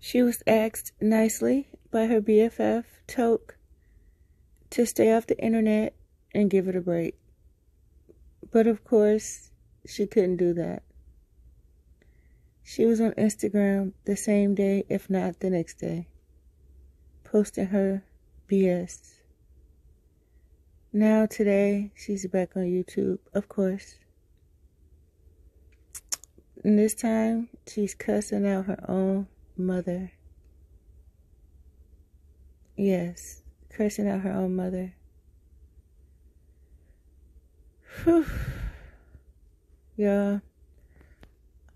She was asked nicely by her BFF, Toke, to stay off the internet and give it a break. But of course, she couldn't do that. She was on Instagram the same day, if not the next day, posting her BS. Now, today, she's back on YouTube, of course. And this time, she's cussing out her own mother. Yes, cursing out her own mother. Whew. Y'all,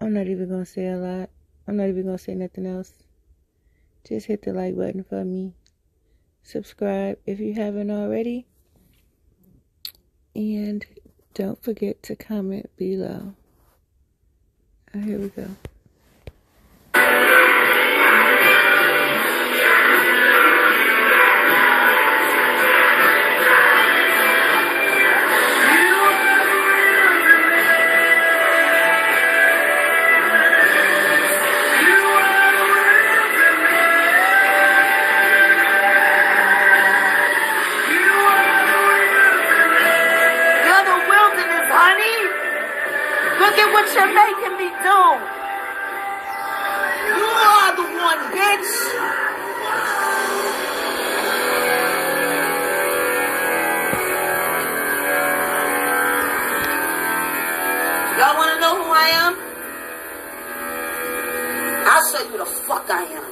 I'm not even gonna say a lot. I'm not even gonna say nothing else. Just hit the like button for me. Subscribe if you haven't already. And don't forget to comment below. Oh, here we go. Know who I am? I'll show you the fuck I am.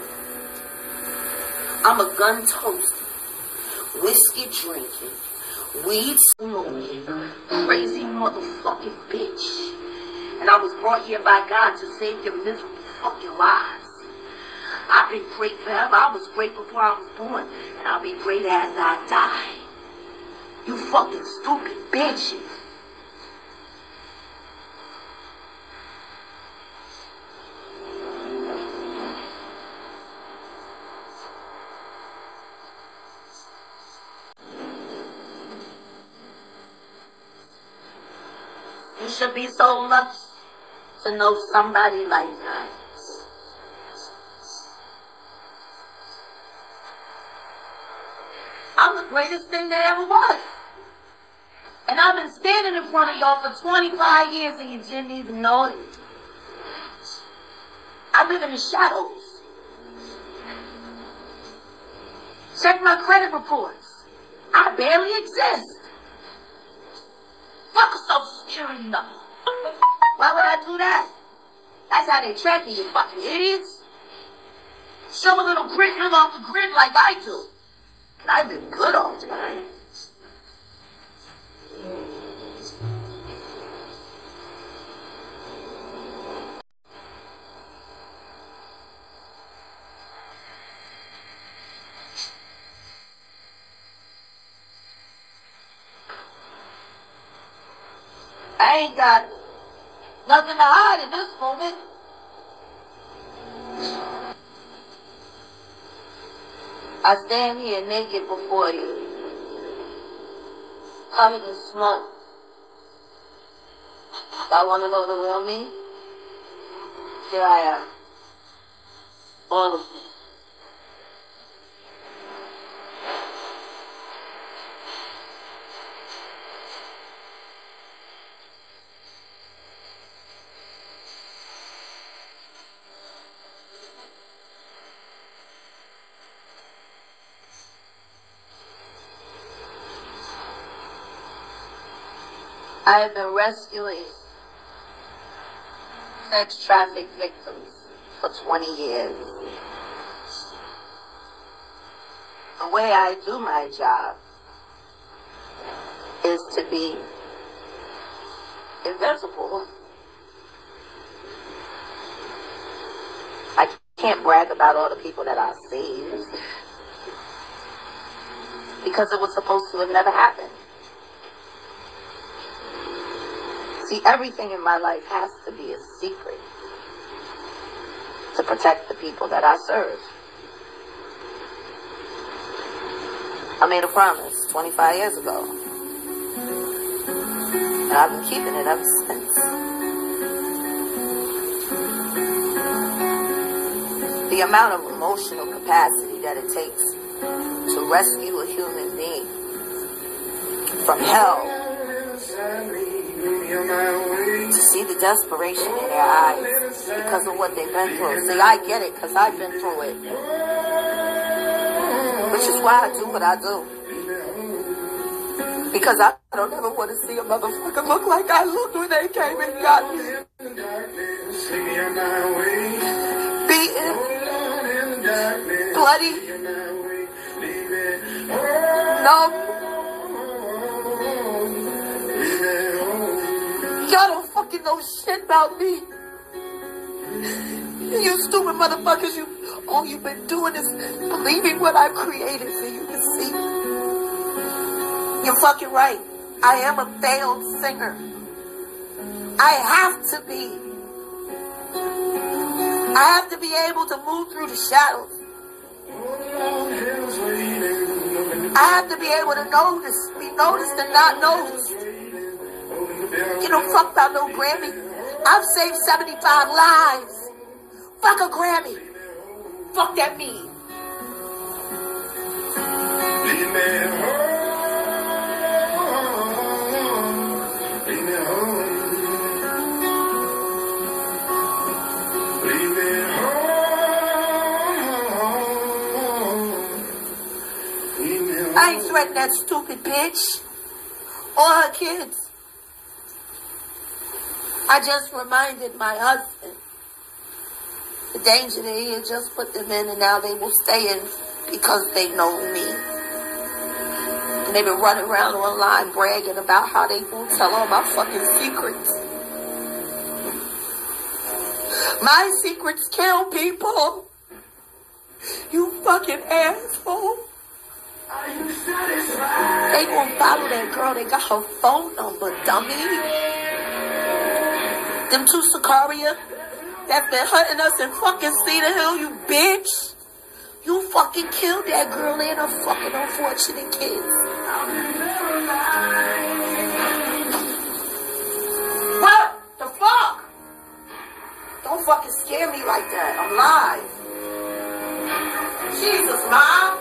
I'm a gun toasting, whiskey drinking, weed smoking, crazy motherfucking bitch. And I was brought here by God to save your miserable fucking lives. I've been great forever. I was great before I was born, and I'll be great as I die. You fucking stupid bitches. Be so lucky to know somebody like that. I'm the greatest thing that ever was. And I've been standing in front of y'all for 25 years and you didn't even know it. I live in the shadows. Check my credit reports. I barely exist. Fuck a social security number. Why would I do that? That's how they track me, you fucking idiots. Show a little grit live off the grid like I do. I've been good all the time. I ain't got nothing to hide in this moment. I stand here naked before you, covered in smoke. I want to know the real me. Here I am. All of me. I have been rescuing sex traffic victims for 20 years. The way I do my job is to be invisible. I can't brag about all the people that I've saved because it was supposed to have never happened. See, everything in my life has to be a secret to protect the people that I serve. I made a promise 25 years ago. And I've been keeping it ever since. The amount of emotional capacity that it takes to rescue a human being from hell. To see the desperation in their eyes because of what they've been through. See, I get it because I've been through it. Which is why I do what I do. Because I don't ever want to see a motherfucker look like I looked when they came and got me. Beaten. Bloody. Numb. Fucking know shit about me. You stupid motherfuckers, you all you've been doing is believing what I've created for you to see. You're fucking right. I am a failed singer. I have to be. I have to be able to move through the shadows. I have to be able to notice, be noticed and not noticed. You don't fuck about no Grammy. I've saved 75 lives. Fuck a Grammy. Fuck that mean. I ain't threatened that stupid bitch or her kids. I just reminded my husband the danger that he had just put them in and now they will stay in because they know me. And they've been running around online bragging about how they won't tell all my fucking secrets. My secrets kill people. You fucking asshole. They gonna follow that girl. They got her phone number, dummy. Them two Sicaria that's been hunting us in fucking Cedar Hill, you bitch. You fucking killed that girl and her fucking unfortunate kids. What the fuck? Don't fucking scare me like that. I'm live. Jesus, mom.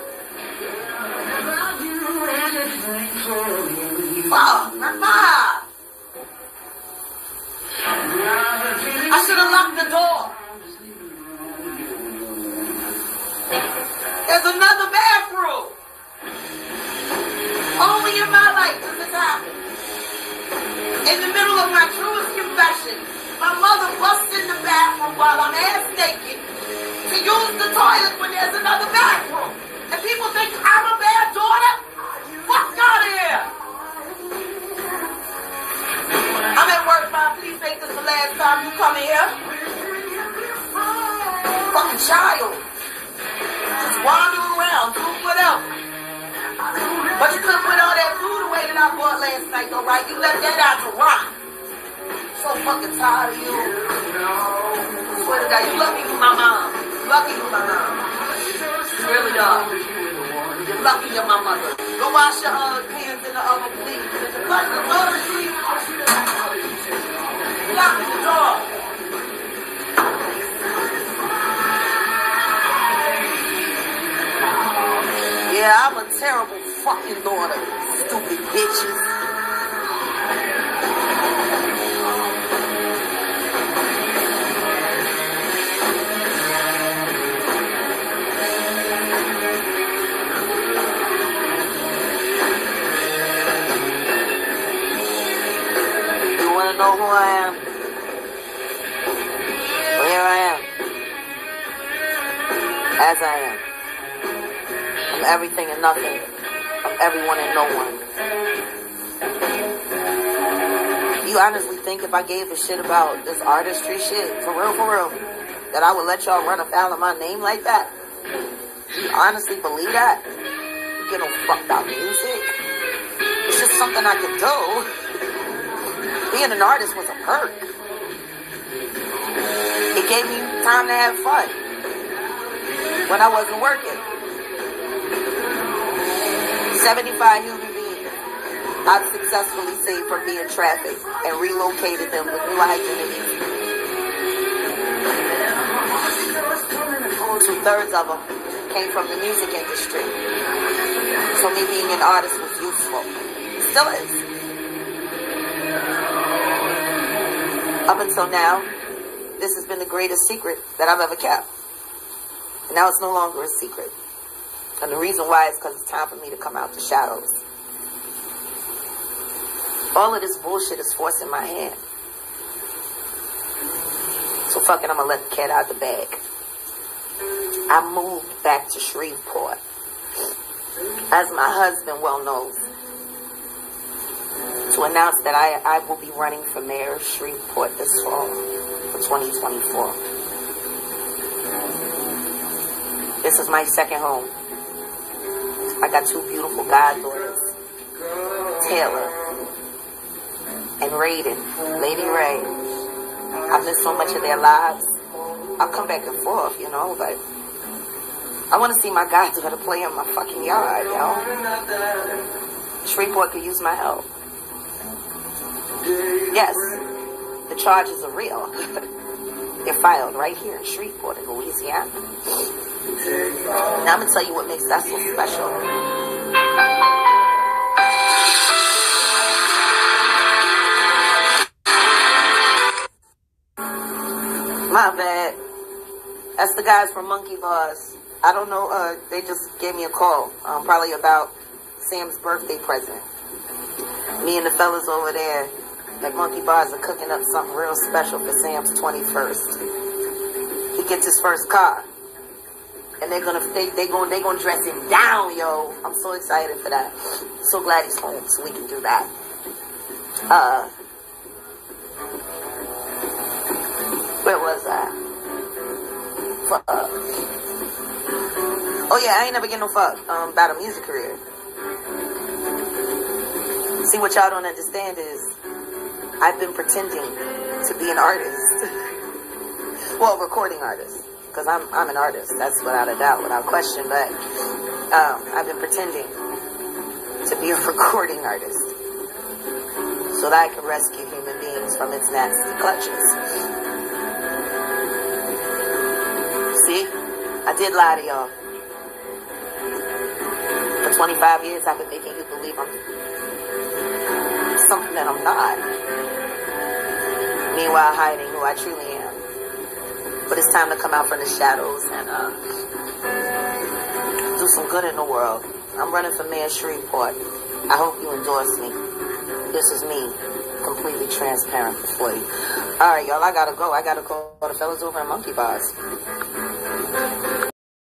Fuck, mama. I should have locked the door. There's another bathroom. Only in my life does this happen. In the middle of my truest confession, my mother busts in the bathroom while I'm ass naked to use the toilet when there's another bathroom. And people think I'm a bad daughter? Fuck out of here. I'm at work, Mom. Please make this the last time you come here. Fucking child. But you couldn't put all that food away that I bought last night, though, right? You left that out to rot. So fucking tired of you. I swear to God, you lucky you my mom. Lucky you my mom. You really are. You're lucky you're my mother. Go wash your uh, hands in the oven, please. Flush the toilet, please. Lock Yeah, I'm a terrible fucking daughter. Stupid bitches. You wanna know who I am? Well, here I am. As I am. Everything and nothing. I'm everyone and no one. You honestly think if I gave a shit about this artistry shit, for real, for real, that I would let y'all run afoul of my name like that? You honestly believe that? You get no fucked out music? It's just something I could do. Being an artist was a perk. It gave me time to have fun when I wasn't working. 75 human beings I've successfully saved from being trafficked and relocated them with new identities. two thirds of them came from the music industry. So me being an artist was useful. Still is. Up until now, this has been the greatest secret that I've ever kept. And now it's no longer a secret. And the reason why is because it's time for me to come out the shadows. All of this bullshit is forcing my hand. So fucking, I'm gonna let the cat out the bag. I moved back to Shreveport. As my husband well knows. To announce that I, I will be running for mayor of Shreveport this fall for 2024. This is my second home. I got two beautiful goddaughters, Taylor and Raiden, Lady Ray. I've missed so much of their lives. I'll come back and forth, you know, but I want to see my goddaughter play in my fucking yard, you know. Shreveport could use my help. Yes, the charges are real. They're filed right here in Shreveport, in Louisiana. Now I'm gonna tell you what makes that so special. My bad. That's the guys from Monkey Bars. I don't know. Uh, they just gave me a call, um, probably about Sam's birthday present. Me and the fellas over there at Monkey Bars are cooking up something real special for Sam's 21st. He gets his first car and they're gonna they they gonna they gonna dress him down, yo. I'm so excited for that. So glad he's home, so we can do that. Uh, where was I? Fuck. Oh yeah, I ain't never get no fuck um, about a music career. See what y'all don't understand is I've been pretending to be an artist. well, recording artist because I'm I'm an artist. That's without a doubt, without question. But um, I've been pretending to be a recording artist so that I can rescue human beings from its nasty clutches. See, I did lie to y'all. For 25 years, I've been making you believe I'm something that I'm not. Meanwhile, hiding who I truly am. But it's time to come out from the shadows and uh, do some good in the world. I'm running for Mayor Shreveport. I hope you endorse me. This is me, completely transparent before you. All right, y'all, I gotta go. I gotta call the fellas over at Monkey Bars.